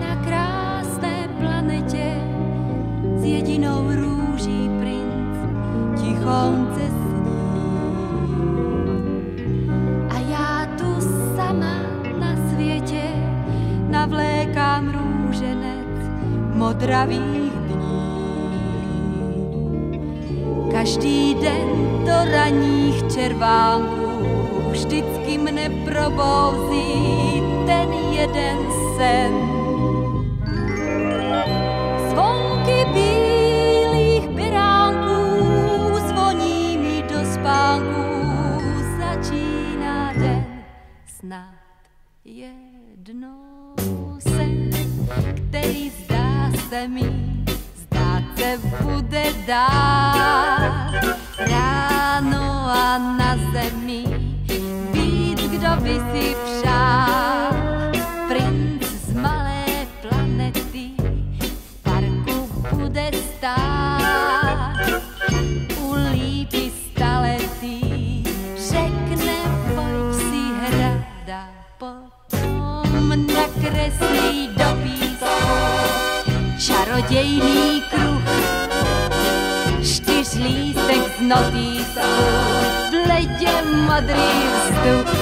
na krásné planetě s jedinou růží. A já tu sama na světě navlékám růženec modravých dní. Každý den do raních červánků vždycky mne probouzí ten jeden sen. se mi, zdát se bude dát ráno a na zemi být, kdo by si. Čarodějný kruh čtyř lístek z v ledě modrý vzduch.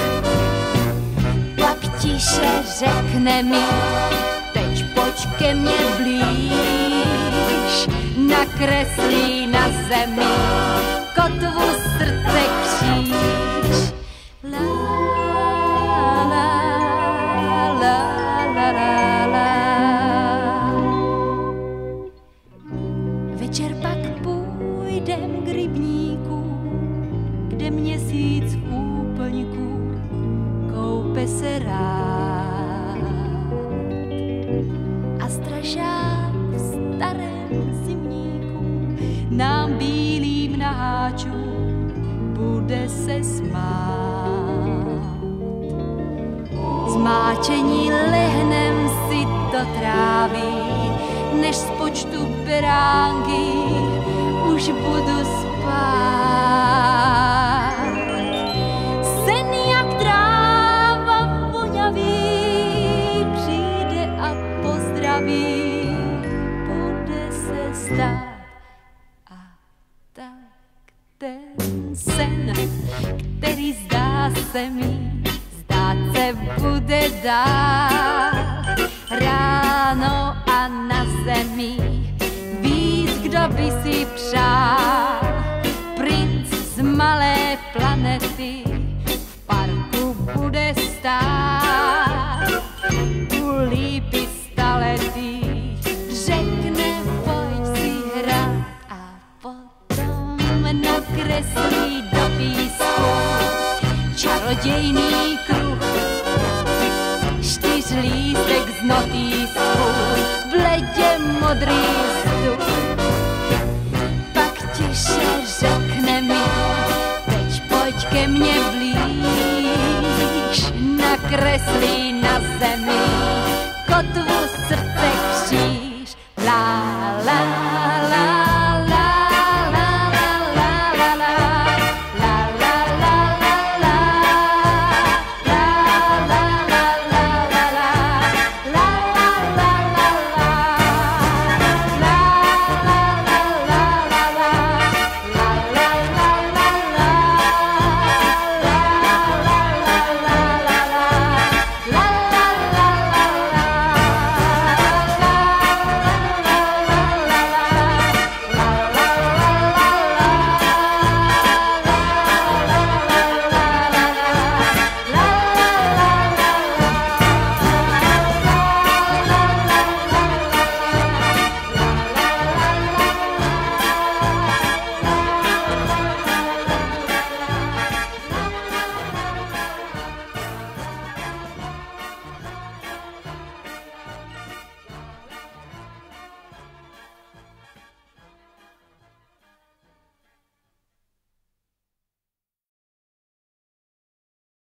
Pak tiše řekne mi, teď pojď ke mně blíž, nakreslí na zemi kotvu srdce kříž. Večer pak půjdem k rybníku, kde měsíc v úplňku koupe se rád. A strašák v starém zimníku nám bílým na bude se smát. Zmáčení lehnem si to tráví, než z počtu beránky už budu spát. Sen jak tráva voňavý přijde a pozdraví, bude se stát. A tak ten sen, který zdá se mi, zdát se bude dát ráno zemi víc, kdo by si přál. Princ z malé planety v parku bude stát u lípy staletý. Řekne, pojď si hrát a potom nakreslí do písku čarodějný kruh čtyř lístek z notýsku, ledě modrý vzduch. Pak tiše řekne mi, teď pojď ke mně blíž, nakreslí na zemi kotvu